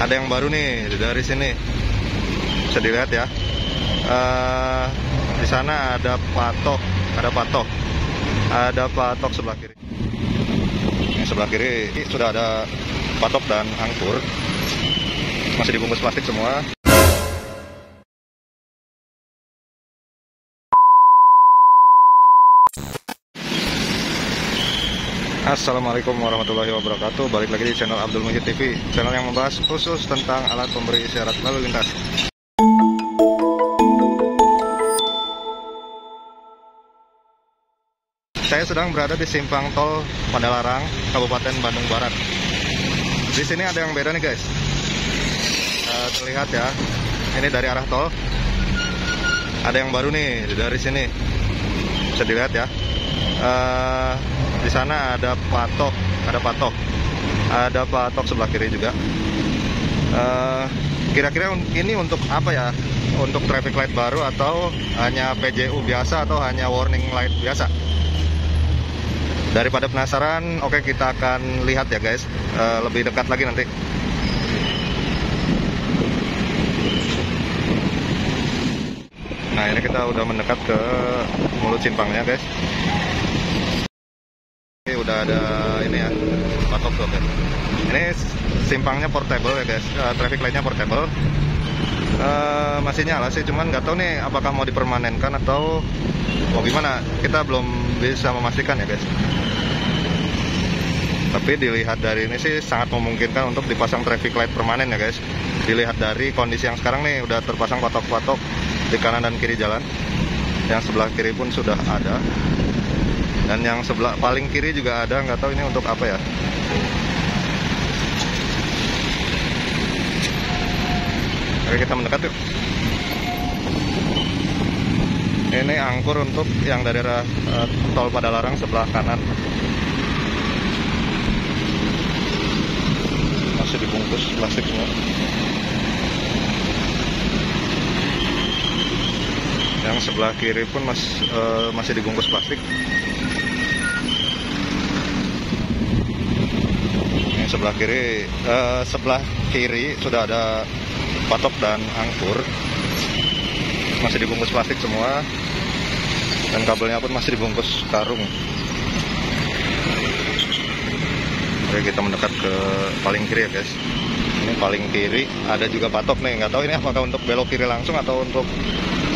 ada yang baru nih dari sini. Bisa dilihat ya. Uh, di sana ada patok ada patok. Ada patok sebelah kiri. Yang sebelah kiri sudah ada patok dan angkur. Masih dibungkus plastik semua Assalamualaikum warahmatullahi wabarakatuh. Balik lagi di channel Abdul Mujid TV Channel yang membahas khusus tentang alat pemberi isyarat lalu lintas. Saya sedang berada di simpang tol Padalarang, Kabupaten Bandung Barat. Di sini ada yang beda nih guys. Uh, Terlihat ya. Ini dari arah tol. Ada yang baru nih dari sini. Bisa dilihat ya uh, di sana ada patok ada patok. Ada patok sebelah kiri juga. Eh, kira-kira uh, ini untuk apa ya? Untuk traffic light baru atau hanya PJU biasa atau hanya warning light biasa? Daripada penasaran oke okay, kita akan lihat ya guys. Uh, lebih dekat lagi nanti. Nah ini kita udah mendekat ke mulut simpangnya guys udah ada ini ya patok tuh guys. Ini simpangnya portable ya guys. Uh, traffic lightnya portable. Uh, masih nyala sih cuman nggak tahu nih apakah mau dipermanenkan atau mau gimana. Kita belum bisa memastikan ya guys. Tapi dilihat dari ini sih sangat memungkinkan untuk dipasang traffic light permanen ya guys. Dilihat dari kondisi yang sekarang nih udah terpasang patok-patok di kanan dan kiri jalan. Yang sebelah kiri pun sudah ada dan yang sebelah paling kiri juga ada nggak tahu ini untuk apa ya. Oke kita mendekat yuk. Ini angkur untuk yang dari uh, tol Padalarang sebelah kanan. Masih dibungkus plastik semua. Yang sebelah kiri pun mas, uh, masih dibungkus plastik sebelah kiri uh, sebelah kiri sudah ada patok dan angkur. Masih dibungkus plastik semua. Dan kabelnya pun masih dibungkus karung. Oke kita mendekat ke paling kiri ya guys. Ini paling kiri. Ada juga patok nih. Nggak tahu ini apakah untuk belok kiri langsung atau untuk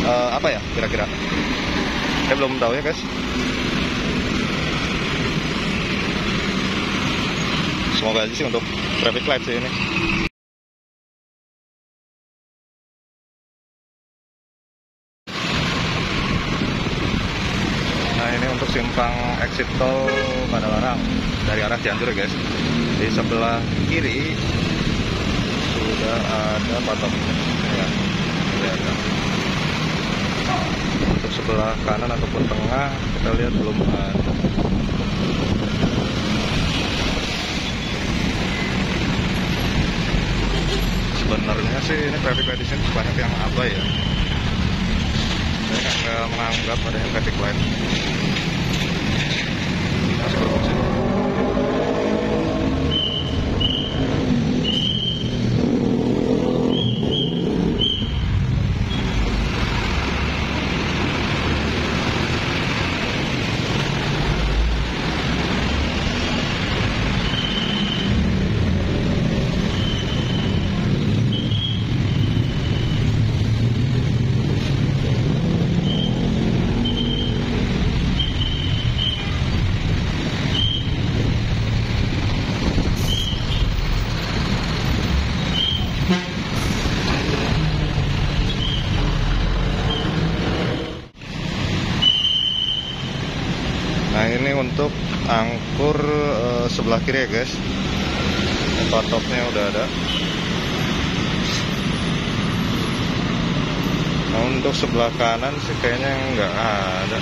uh, apa ya kira-kira? Saya belum tahu ya guys semoga aja sih untuk traffic light sih ini. Nah ini untuk simpang exit tol Padalarang dari arah Cianjur guys. Di sebelah kiri sudah ada patok. Ya, untuk sebelah kanan ataupun tengah kita lihat belum ada sebenarnya sih ini traffic light di sini banyak yang abai ya. Saya nggak menganggap adanya traffic light masih berfungsi Nah ini untuk angkur uh, sebelah kiri ya guys. Patoknya udah ada. Nah untuk sebelah kanan sih kayaknya nggak ada.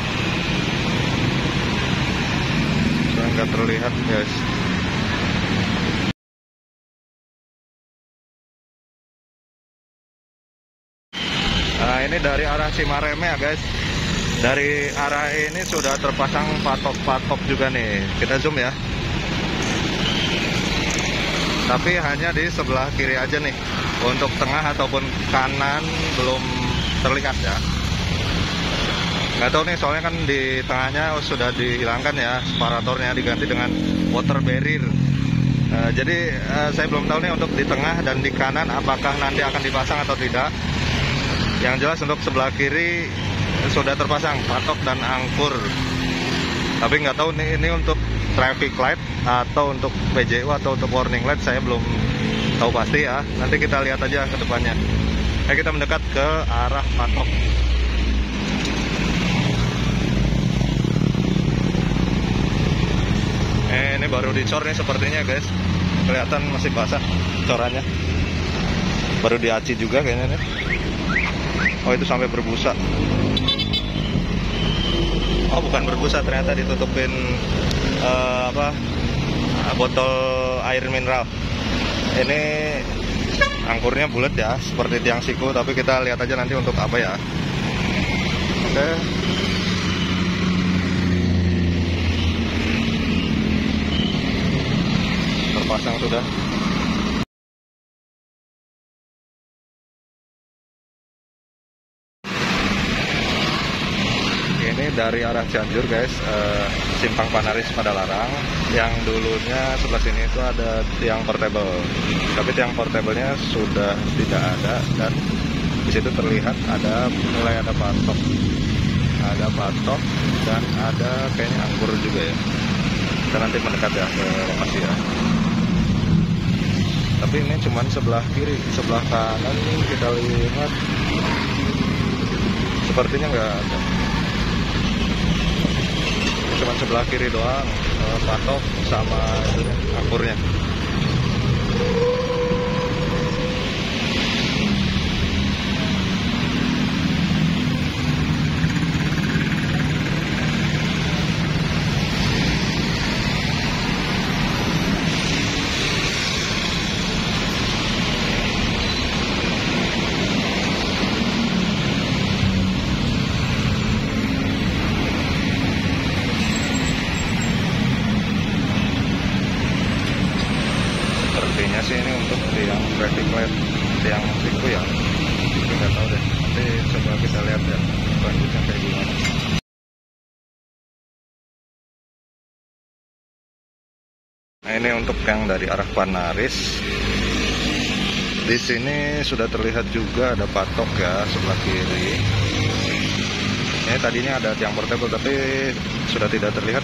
Nggak terlihat guys. Nah ini dari arah Cimareme ya guys dari arah ini sudah terpasang patok-patok juga nih. Kita zoom ya. Tapi hanya di sebelah kiri aja nih. Untuk tengah ataupun kanan belum terlihat ya. Nggak tahu nih soalnya kan di tengahnya sudah dihilangkan ya. Separatornya diganti dengan water barrier. Uh, jadi uh, saya belum tahu nih untuk di tengah dan di kanan apakah nanti akan dipasang atau tidak. Yang jelas untuk sebelah kiri sudah terpasang patok dan angkur. Tapi nggak tahu nih ini untuk traffic light atau untuk PJU atau untuk warning light saya belum tahu pasti ya. Nanti kita lihat aja ke depannya. Ayo kita mendekat ke arah patok. Eh, ini baru dicor nih sepertinya guys. Kelihatan masih basah corannya. Baru diaci juga kayaknya nih. Oh itu sampai berbusa oh bukan berbusa ternyata ditutupin uh, apa botol air mineral. Ini angkurnya bulat ya seperti tiang siku tapi kita lihat aja nanti untuk apa ya. Oke. Okay. terpasang sudah dari arah Cianjur guys. Uh, simpang Panaris pada Larang yang dulunya sebelah sini itu ada tiang portable. Tapi tiang portable-nya sudah tidak ada dan di situ terlihat ada mulai ada patok. Ada patok dan ada kayaknya anggur juga ya. Kita nanti mendekat ya ke lokasi ya. Tapi ini cuma sebelah kiri sebelah kanan kita lihat. Sepertinya nggak ada cuma sebelah kiri doang uh, patok sama akurnya nah ini untuk yang dari arah Panaris. Di sini sudah terlihat juga ada patok ya sebelah kiri. Ini tadinya ada tiang portable tapi sudah tidak terlihat.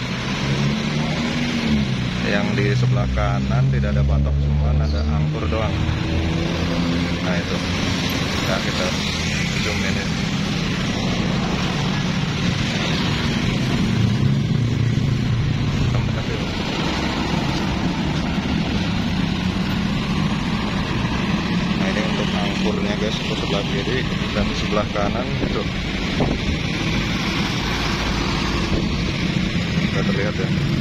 Yang di sebelah kanan tidak ada patok cuma ada angkur doang. Nah itu. Nah kita zoom ini nah ini untuk angkurnya guys untuk sebelah kiri dan sebelah kanan itu. Nggak terlihat ya